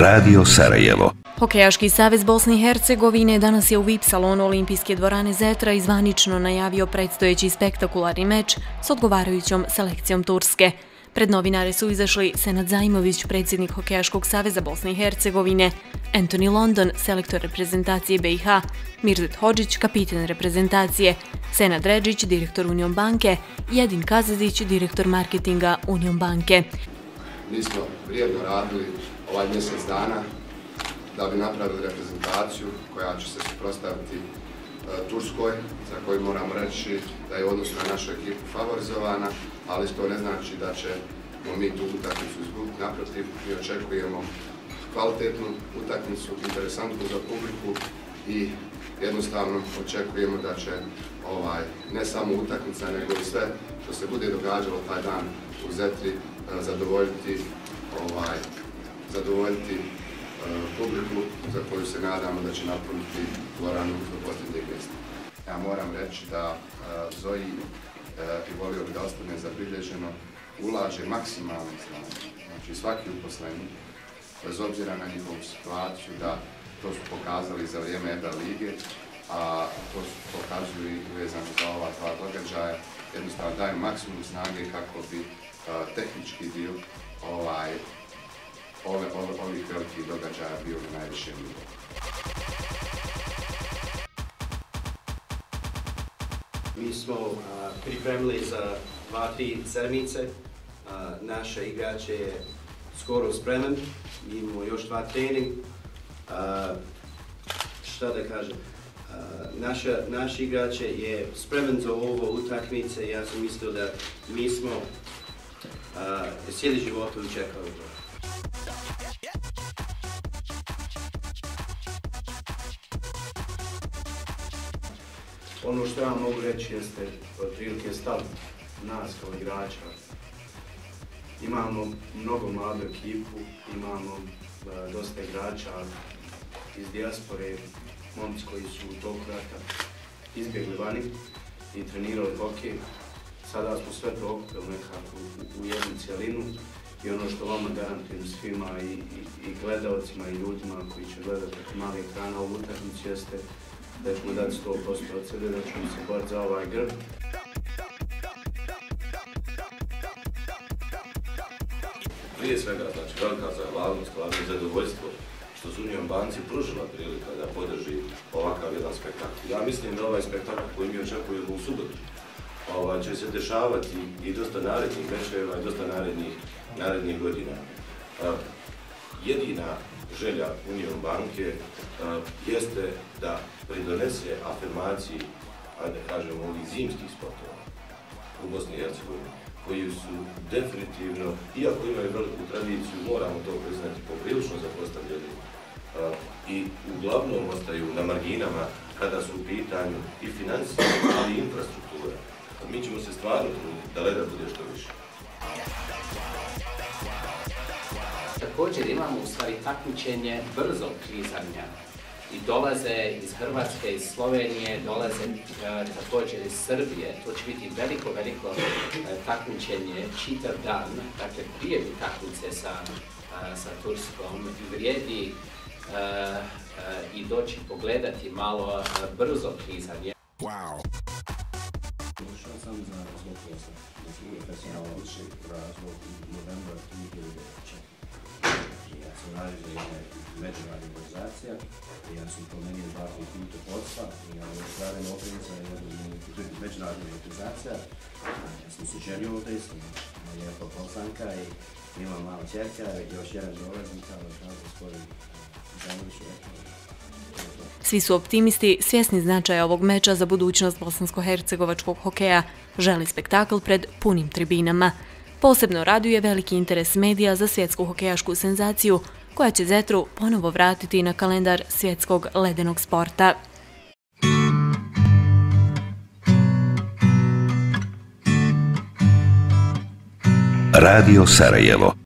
Radio Sarajevo. Hokejaški savez Bosne i Hercegovine danas je u VIP salonu Olimpijske dvorane Zetra izvanično najavio predstojeći spektakularni meč s odgovarajućom selekcijom Turske. Pred novinare su izašli Senad Zajmović, predsjednik Hokejaškog saveza Bosne i Hercegovine, Anthony London, selektor reprezentacije BiH, Mirzet Hođić, kapitan reprezentacije, Senad Ređić, direktor Union banke i Edin Kazazić, direktor marketinga Union banke. Mi smo vrijedno radili ovaj mjesec dana da bi napravili reprezentaciju koja će se suprostaviti e, Turskoj, za koju moramo reći da je odnosno na našu ekipu favorizovana, ali to ne znači da ćemo mi tu utakmicu izgubiti. Naprotiv, mi očekujemo kvalitetnu utakmicu, interesantnu za publiku i jednostavno očekujemo da će ovaj, ne samo utakmica, nego i sve što se bude događalo taj dan u Zetri e, zadovoljiti ovaj, zadovoljiti e, publiku za koju se nadamo da će napuniti dvoranu do posljednjeg mjesta. Ja moram reći da e, Zoji e, i volio bi da ostane zabilježeno ulaže maksimalno znanje. Znači svaki uposleni, bez obzira na njihovu situaciju, da to su pokazali za vrijeme EBA lige, a to su pokazuju i vezano za ova dva događaja, jednostavno daju maksimum snage kako bi tehnički dio ovaj, ove, ovih velikih događaja bio na najvišem nivou. Mi smo a, pripremili za dva, tri sedmice. Naša igrač je skoro spreman. Imamo još dva trening. A, šta da kažem? Naša, naš igrač je spreman za ovo utakmice. Ja sam mislio da mi smo cijeli život učekali to. Ono što ja mogu reći jeste otprilike stav nas kao igrača. Imamo mnogo mladu ekipu, imamo uh, dosta igrača iz dijaspore, momci koji su u toku rata izbjegli vani i trenirali hokej. Sada smo sve to okupili nekako u, u jednu cijelinu i ono što vama garantujem svima i, i, i gledalcima i ljudima koji će gledati malih ekrana ovu utakmicu jeste da ćemo dati 100% od sebe, da ćemo se boriti za ovaj grb. Prije svega, znači, velika zahvalnost, glavno zadovoljstvo što su Union banci pružila prilika da podrži ovakav jedan spektakl. Ja mislim da ovaj spektakl koji mi očekujemo u subotu ovaj, će se dešavati i dosta narednih mečeva i dosta narednih, narednih godina. jedina želja Union banke uh, jeste da pridonese afirmaciji, ajde kažemo, ovih zimskih sportova u Bosni i Hercegovini, koji su definitivno, iako imaju veliku tradiciju, moramo to priznati, poprilično zapostavljeni uh, i uglavnom ostaju na marginama kada su u pitanju i financije, ali i infrastruktura. Mi ćemo se stvarno da leda bude što više. Također imamo u stvari takmičenje brzog klizanja i dolaze iz Hrvatske, iz Slovenije, dolaze e, također iz Srbije. To će biti veliko, veliko e, takmičenje, čitav dan, dakle prije bi takmice sa, e, sa Turskom i vrijedi i doći pogledati malo brzo klizanje. Wow. Došao sam za razlog posla, znači profesionalno učin razlog novembra 2004 za jedna međunarodna organizacija ja sam promenio dva puta posla i ja radim opet za jednu međunarodna organizacija. Ja sam se ženio ovdje, sam lijepa poslanka i imam mala čerka još jedan dolaznik, kao kao gospodin Zanović rekao. Svi su optimisti, svjesni značaja ovog meča za budućnost bosansko-hercegovačkog hokeja, želi spektakl pred punim tribinama. Posebno raduje veliki interes medija za svjetsku hokejašku senzaciju, koja će Zetru ponovo vratiti na kalendar svjetskog ledenog sporta. Radio Sarajevo